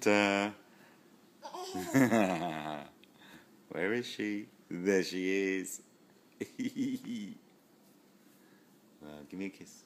Santa. Uh, where is she? There she is. well, uh, give me a kiss.